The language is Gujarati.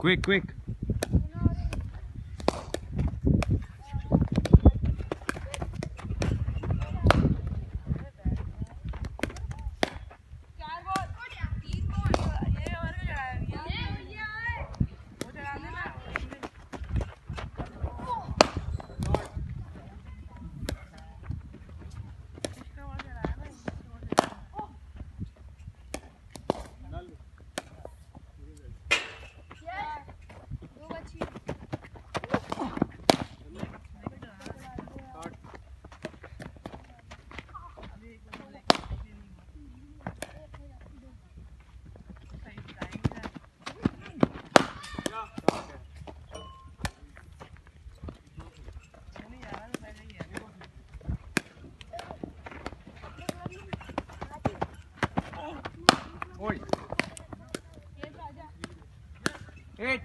Quick, quick. Hold. Eight.